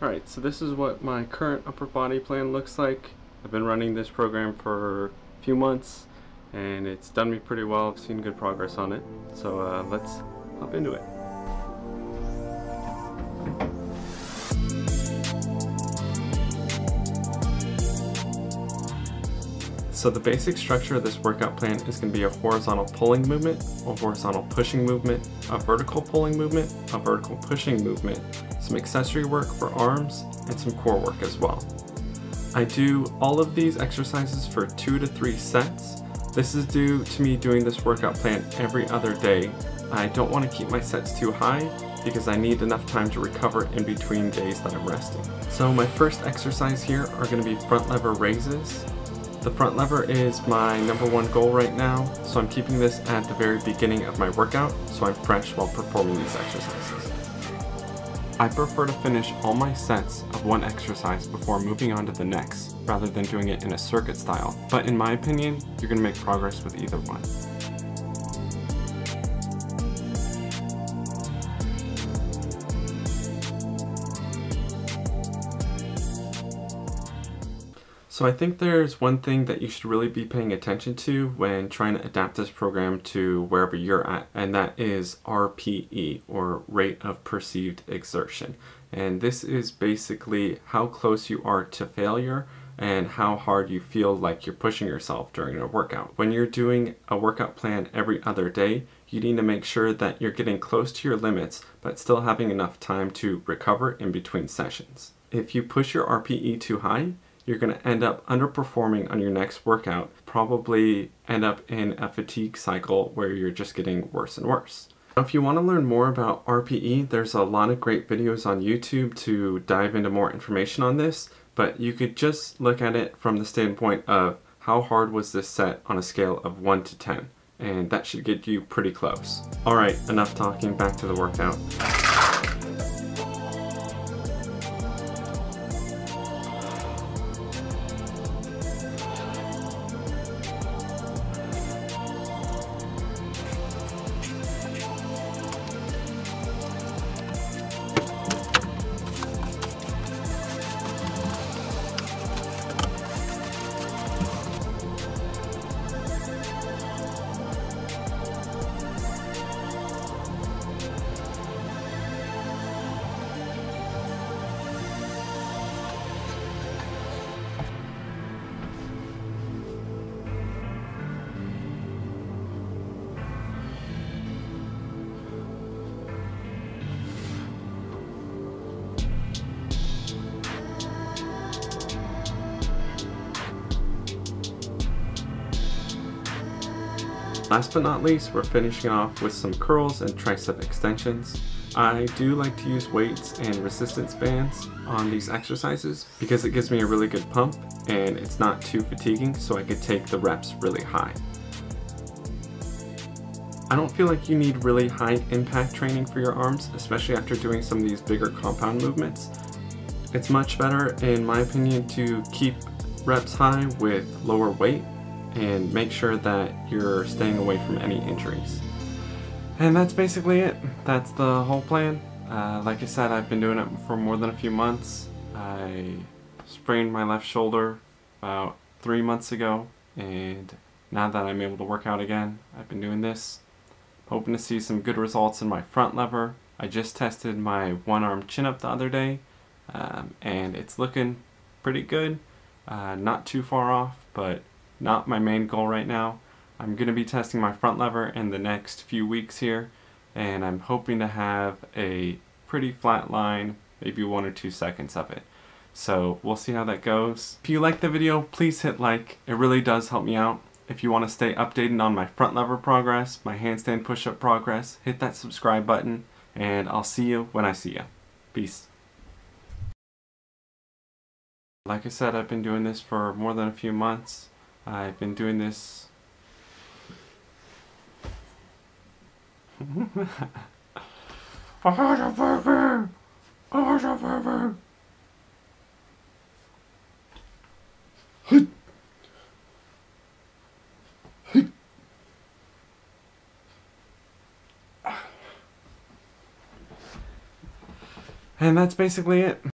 Alright, so this is what my current upper body plan looks like. I've been running this program for a few months and it's done me pretty well. I've seen good progress on it. So uh, let's hop into it. So the basic structure of this workout plan is going to be a horizontal pulling movement, a horizontal pushing movement, a vertical pulling movement, a vertical pushing movement, some accessory work for arms, and some core work as well. I do all of these exercises for two to three sets. This is due to me doing this workout plan every other day. I don't want to keep my sets too high because I need enough time to recover in between days that I'm resting. So my first exercise here are going to be front lever raises. The front lever is my number one goal right now, so I'm keeping this at the very beginning of my workout so I'm fresh while performing these exercises. I prefer to finish all my sets of one exercise before moving on to the next, rather than doing it in a circuit style, but in my opinion, you're going to make progress with either one. So I think there's one thing that you should really be paying attention to when trying to adapt this program to wherever you're at, and that is RPE, or rate of perceived exertion. And this is basically how close you are to failure and how hard you feel like you're pushing yourself during a workout. When you're doing a workout plan every other day, you need to make sure that you're getting close to your limits, but still having enough time to recover in between sessions. If you push your RPE too high, you're going to end up underperforming on your next workout, probably end up in a fatigue cycle where you're just getting worse and worse. Now, If you want to learn more about RPE, there's a lot of great videos on YouTube to dive into more information on this, but you could just look at it from the standpoint of how hard was this set on a scale of 1 to 10, and that should get you pretty close. Alright, enough talking, back to the workout. Last but not least, we're finishing off with some curls and tricep extensions. I do like to use weights and resistance bands on these exercises because it gives me a really good pump and it's not too fatiguing so I could take the reps really high. I don't feel like you need really high impact training for your arms, especially after doing some of these bigger compound movements. It's much better, in my opinion, to keep reps high with lower weight and make sure that you're staying away from any injuries. And that's basically it. That's the whole plan. Uh, like I said, I've been doing it for more than a few months. I sprained my left shoulder about three months ago, and now that I'm able to work out again, I've been doing this. Hoping to see some good results in my front lever. I just tested my one arm chin up the other day, um, and it's looking pretty good. Uh, not too far off, but not my main goal right now. I'm going to be testing my front lever in the next few weeks here and I'm hoping to have a pretty flat line, maybe one or two seconds of it. So we'll see how that goes. If you like the video, please hit like. It really does help me out. If you want to stay updated on my front lever progress, my handstand push-up progress, hit that subscribe button and I'll see you when I see you. Peace. Like I said, I've been doing this for more than a few months. I've been doing this I want a! I want a! And that's basically it.